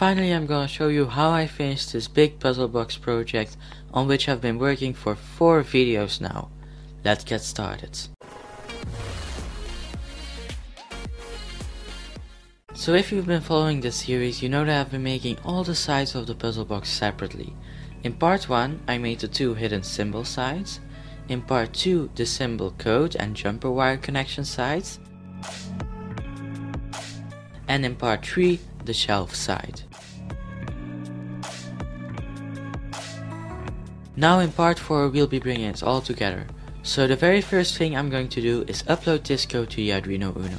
Finally I'm gonna show you how I finished this big puzzle box project on which I've been working for 4 videos now. Let's get started. So if you've been following this series, you know that I've been making all the sides of the puzzle box separately. In part 1, I made the two hidden symbol sides. In part 2, the symbol code and jumper wire connection sides. And in part 3, the shelf side. Now in part 4 we'll be bringing it all together. So the very first thing I'm going to do is upload this code to the Arduino Uno.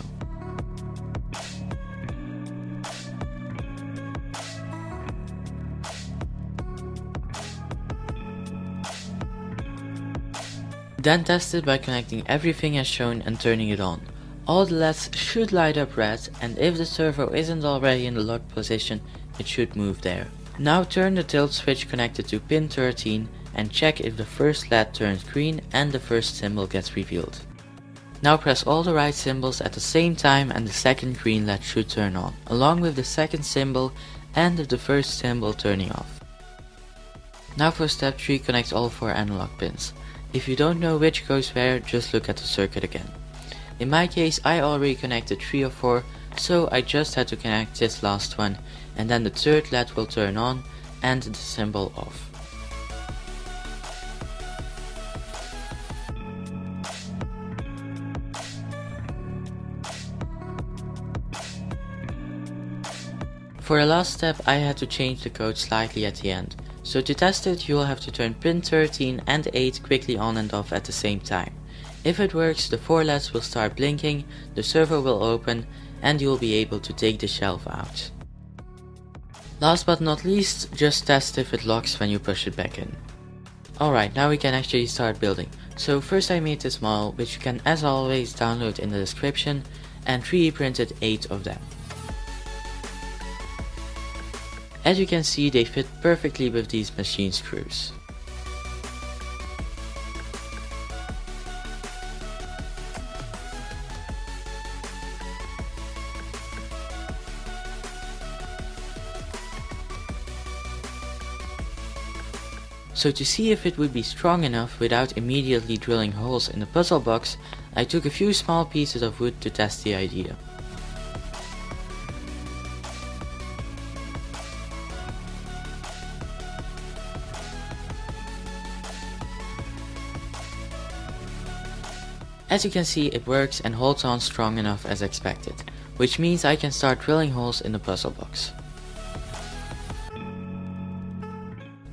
Then test it by connecting everything as shown and turning it on. All the LEDs should light up red and if the servo isn't already in the locked position, it should move there. Now turn the tilt switch connected to pin 13 and check if the first LED turns green and the first symbol gets revealed. Now press all the right symbols at the same time and the second green LED should turn on, along with the second symbol and the first symbol turning off. Now for step 3 connect all 4 analog pins. If you don't know which goes where, just look at the circuit again. In my case, I already connected 3 or 4, so I just had to connect this last one, and then the third LED will turn on and the symbol off. For the last step I had to change the code slightly at the end. So to test it, you will have to turn pin 13 and 8 quickly on and off at the same time. If it works, the 4 LEDs will start blinking, the servo will open, and you will be able to take the shelf out. Last but not least, just test if it locks when you push it back in. Alright, now we can actually start building. So first I made this model, which you can as always download in the description, and 3D printed 8 of them. As you can see they fit perfectly with these machine screws. So to see if it would be strong enough without immediately drilling holes in the puzzle box, I took a few small pieces of wood to test the idea. As you can see it works and holds on strong enough as expected, which means I can start drilling holes in the puzzle box.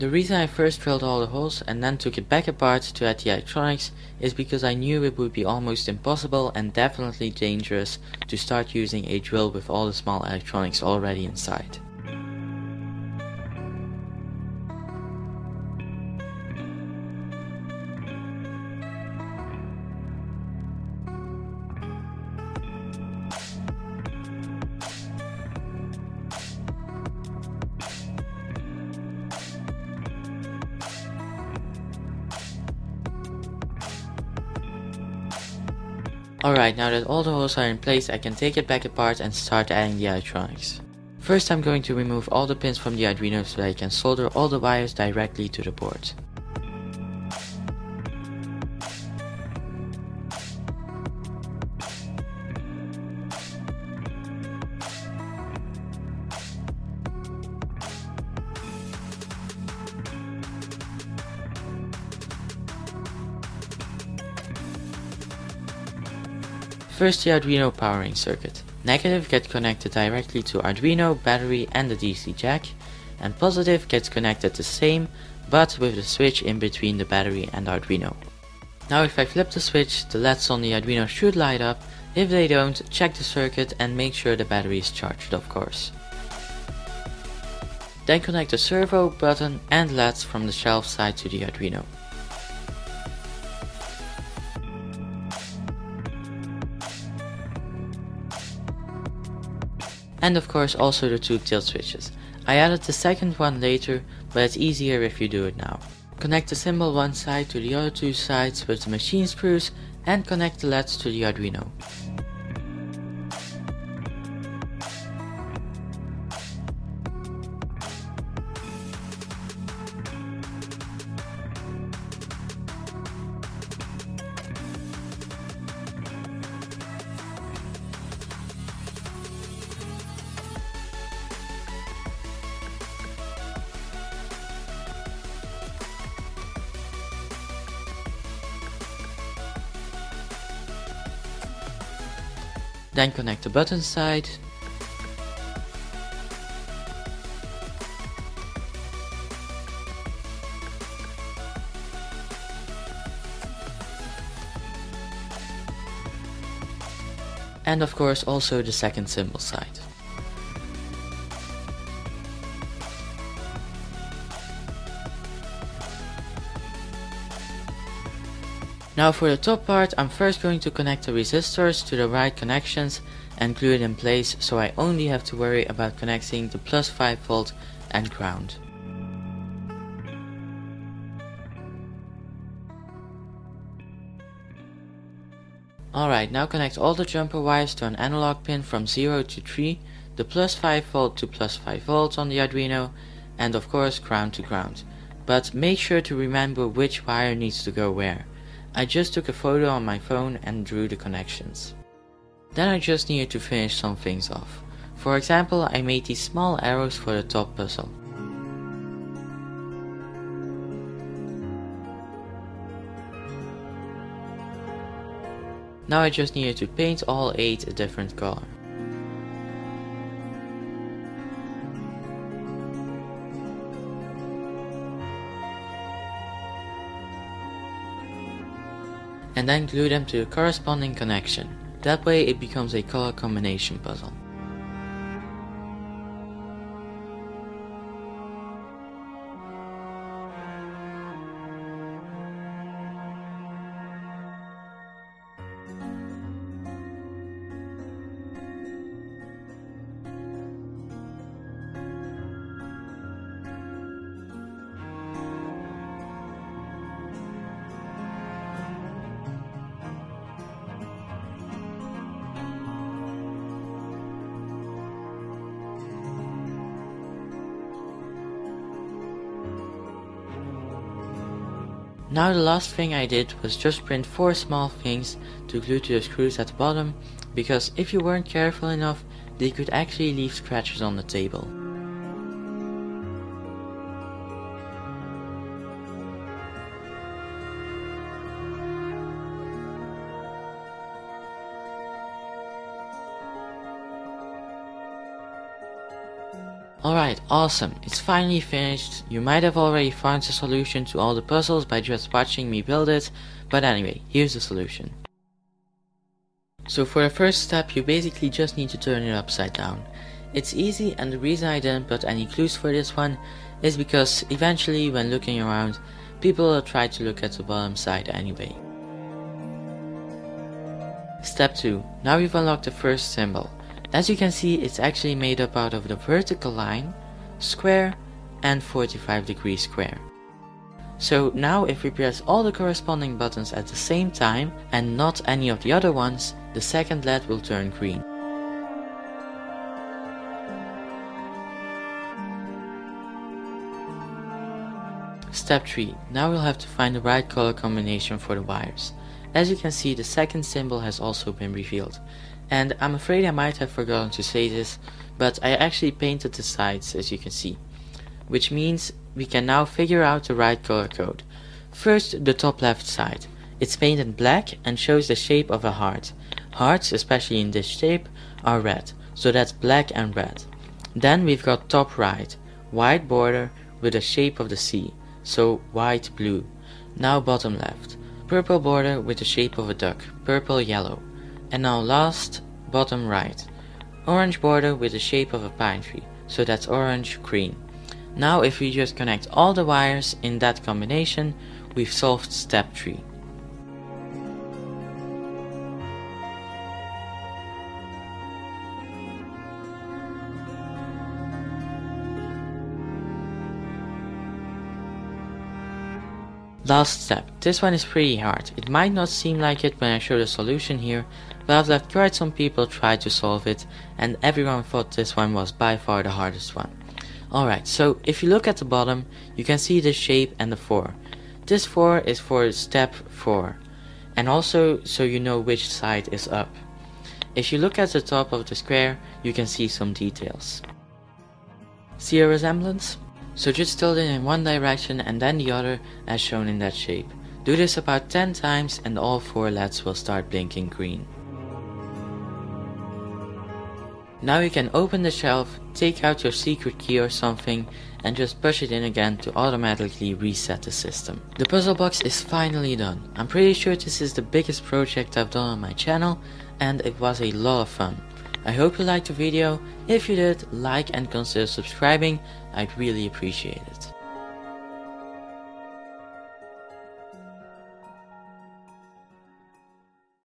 The reason I first drilled all the holes and then took it back apart to add the electronics is because I knew it would be almost impossible and definitely dangerous to start using a drill with all the small electronics already inside. Alright, now that all the holes are in place, I can take it back apart and start adding the electronics. First I'm going to remove all the pins from the Arduino so that I can solder all the wires directly to the board. First the Arduino powering circuit. Negative gets connected directly to Arduino, battery and the DC jack, and positive gets connected the same, but with the switch in between the battery and Arduino. Now if I flip the switch, the LEDs on the Arduino should light up, if they don't, check the circuit and make sure the battery is charged of course. Then connect the servo, button and LEDs from the shelf side to the Arduino. And of course also the two tilt switches. I added the second one later, but it's easier if you do it now. Connect the symbol one side to the other two sides with the machine screws and connect the LEDs to the Arduino. Then connect the button side. And of course also the second symbol side. Now for the top part, I'm first going to connect the resistors to the right connections and glue it in place so I only have to worry about connecting the plus 5 volt and ground. Alright, now connect all the jumper wires to an analog pin from 0 to 3, the plus 5 volt to plus 5 volts on the Arduino, and of course ground to ground. But make sure to remember which wire needs to go where. I just took a photo on my phone and drew the connections. Then I just needed to finish some things off. For example, I made these small arrows for the top puzzle. Now I just needed to paint all 8 a different color. And then glue them to the corresponding connection. That way it becomes a color combination puzzle. Now the last thing I did was just print 4 small things to glue to the screws at the bottom, because if you weren't careful enough, they could actually leave scratches on the table. Alright, awesome. It's finally finished. You might have already found the solution to all the puzzles by just watching me build it, but anyway, here's the solution. So for the first step, you basically just need to turn it upside down. It's easy and the reason I didn't put any clues for this one is because eventually when looking around, people will try to look at the bottom side anyway. Step 2. Now we've unlocked the first symbol. As you can see, it's actually made up out of the vertical line, square, and 45 degree square. So now if we press all the corresponding buttons at the same time and not any of the other ones, the second LED will turn green. Step 3. Now we'll have to find the right color combination for the wires. As you can see, the second symbol has also been revealed. And I'm afraid I might have forgotten to say this, but I actually painted the sides as you can see. Which means we can now figure out the right color code. First, the top left side. It's painted black and shows the shape of a heart. Hearts, especially in this shape, are red, so that's black and red. Then we've got top right, white border with the shape of the sea, so white blue. Now bottom left, purple border with the shape of a duck, purple yellow. And now last, bottom right. Orange border with the shape of a pine tree, so that's orange green. Now if we just connect all the wires in that combination, we've solved step 3. Last step. This one is pretty hard. It might not seem like it when I show the solution here, but I've let quite some people try to solve it, and everyone thought this one was by far the hardest one. Alright, so if you look at the bottom, you can see the shape and the 4. This 4 is for step 4, and also so you know which side is up. If you look at the top of the square, you can see some details. See a resemblance? So just tilt it in one direction and then the other as shown in that shape. Do this about 10 times and all 4 LEDs will start blinking green. Now you can open the shelf, take out your secret key or something and just push it in again to automatically reset the system. The puzzle box is finally done. I'm pretty sure this is the biggest project I've done on my channel and it was a lot of fun. I hope you liked the video. If you did, like and consider subscribing. I'd really appreciate it.